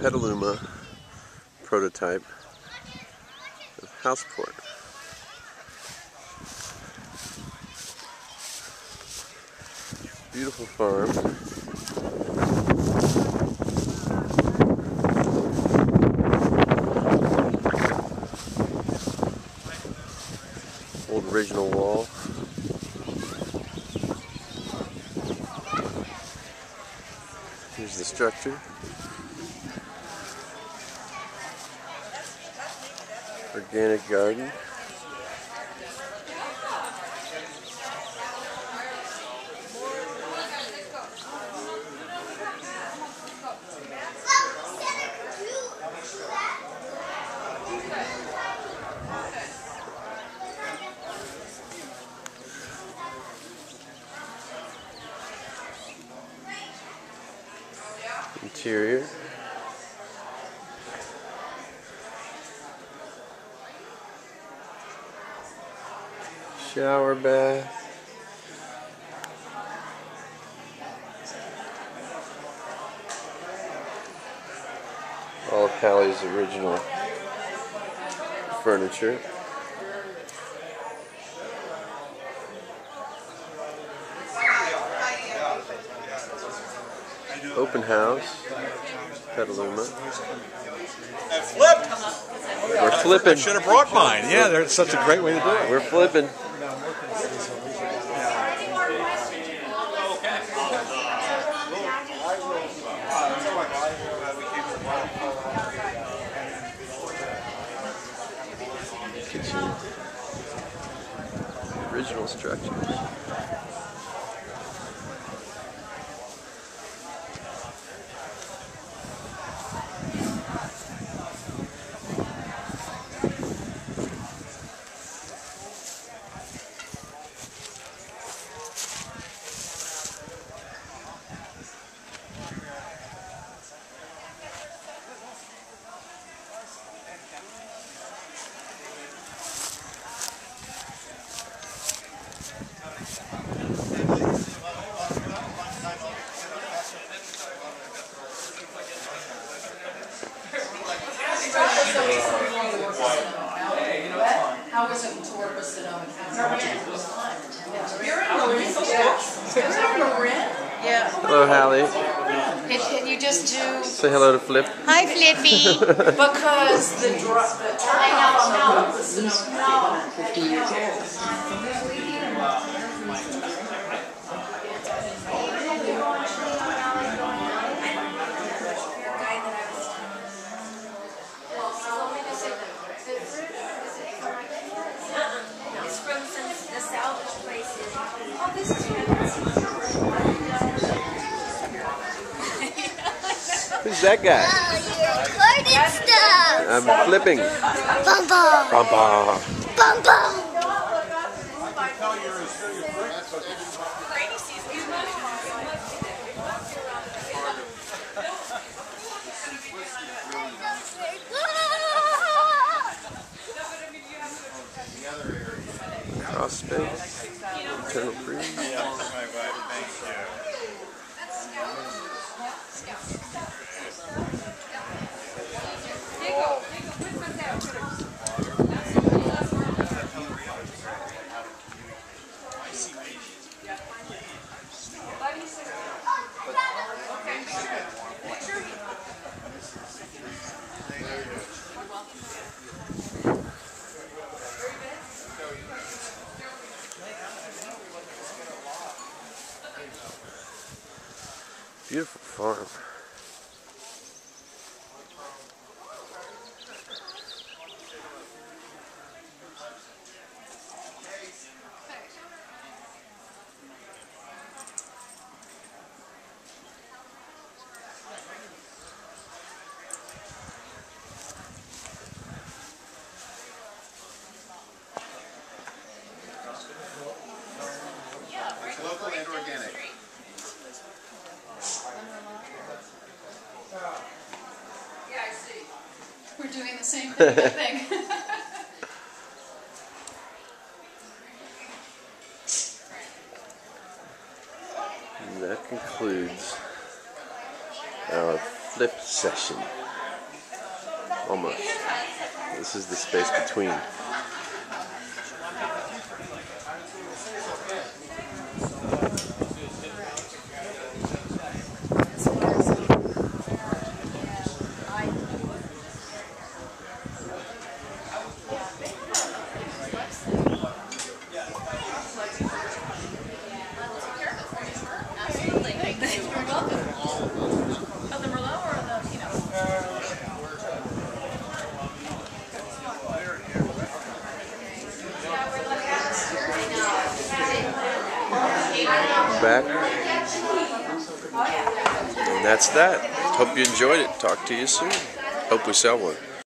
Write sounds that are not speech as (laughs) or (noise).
Petaluma prototype of Houseport. Beautiful farm. Old original wall. Here's the structure. Organic garden. Interior. Shower bath. All of Hallie's original furniture. Open house, Petaluma. Flip! We're flipping. Should have brought mine. Yeah, that's such a great way to do it. We're flipping. Kitchen. Original structure. How was it to work with Sonoma County? It was fun. You're in Marin, yes. You're in Marin? Yeah. Hello, Hallie. Can, can you just do? Say hello to Flip. Hi, Flippy. (laughs) Because the dr- the turnout on the Sonoma County. It's Who's that guy? recorded stuff. I'm flipping. Bum bum. Bum, bum. Bum bum. Cross space. Internal freeze. Beautiful farm. We're doing the same thing, And (laughs) that concludes our flip session. Almost. This is the space between. Back. And that's that. Hope you enjoyed it. Talk to you soon. Hope we sell one.